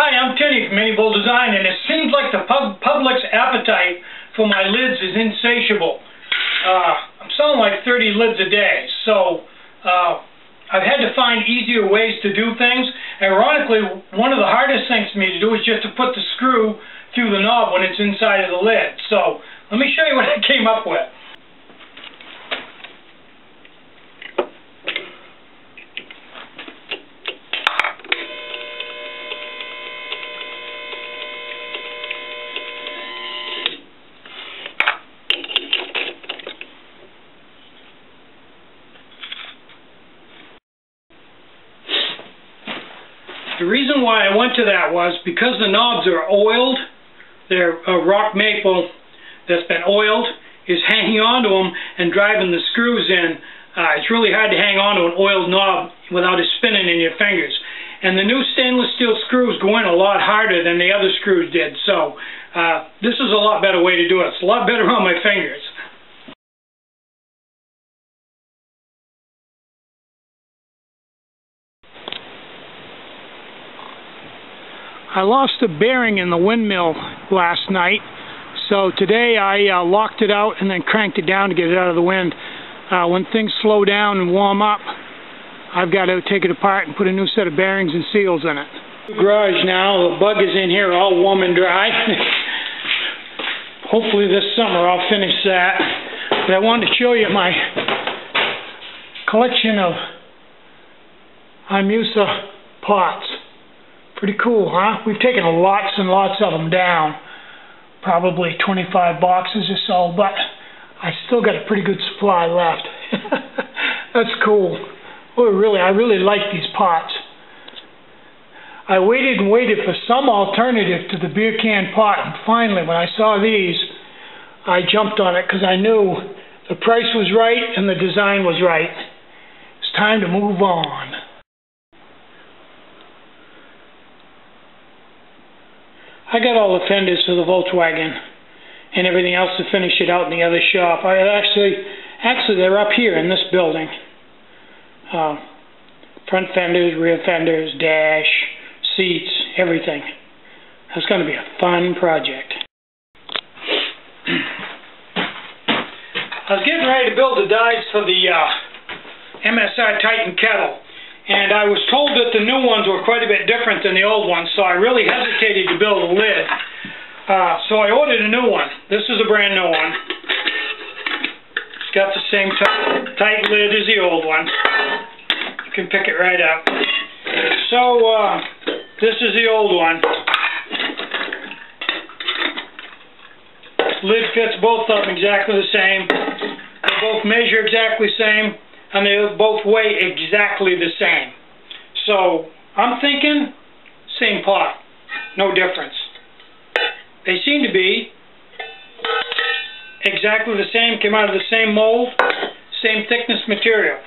Hi, I'm Tinny from Mini-Bull Design, and it seems like the pub public's appetite for my lids is insatiable. Uh, I'm selling like 30 lids a day, so uh, I've had to find easier ways to do things. Ironically, one of the hardest things for me to do is just to put the screw through the knob when it's inside of the lid. So let me show you what I came up with. The reason why I went to that was because the knobs are oiled, they're a rock maple that's been oiled, is hanging onto them and driving the screws in. Uh, it's really hard to hang on to an oiled knob without it spinning in your fingers. And the new stainless steel screws go in a lot harder than the other screws did. So uh, this is a lot better way to do it. It's a lot better on my fingers. I lost a bearing in the windmill last night, so today I uh, locked it out and then cranked it down to get it out of the wind. Uh, when things slow down and warm up, I've got to take it apart and put a new set of bearings and seals in it. Garage now, the bug is in here all warm and dry. Hopefully this summer I'll finish that. But I wanted to show you my collection of Imusa pots. Pretty cool, huh? We've taken lots and lots of them down. Probably 25 boxes or so, but I still got a pretty good supply left. That's cool. Oh, really, I really like these pots. I waited and waited for some alternative to the beer can pot, and finally, when I saw these, I jumped on it because I knew the price was right and the design was right. It's time to move on. I got all the fenders for the Volkswagen and everything else to finish it out in the other shop. I actually, actually they're up here in this building. Uh, front fenders, rear fenders, dash, seats, everything. That's going to be a fun project. I was getting ready to build the dies for the uh, MSR Titan kettle. And I was told that the new ones were quite a bit different than the old ones, so I really hesitated to build a lid. Uh, so I ordered a new one. This is a brand new one. It's got the same tight lid as the old one. You can pick it right up. So, uh, this is the old one. Lid fits both of them exactly the same. They both measure exactly the same and they both weigh exactly the same. So I'm thinking same pot, no difference. They seem to be exactly the same, came out of the same mold, same thickness material.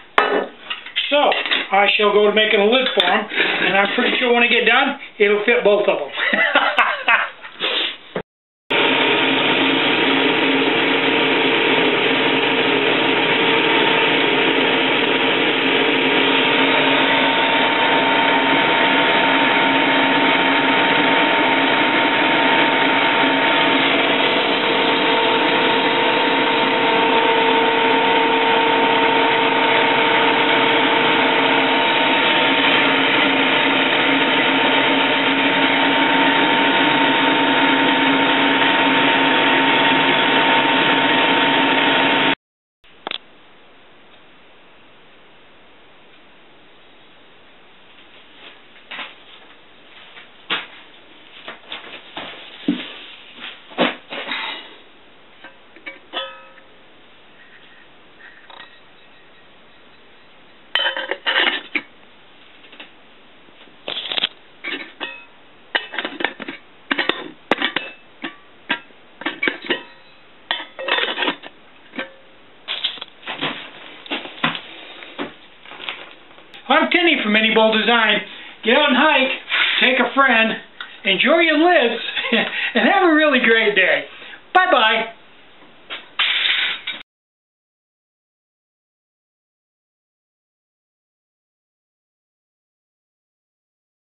So I shall go to making a lid for them, and I'm pretty sure when I get done, it'll fit both of them. I'm Tinny from Mini-Bull Design. Get out and hike, take a friend, enjoy your lids, and have a really great day. Bye-bye.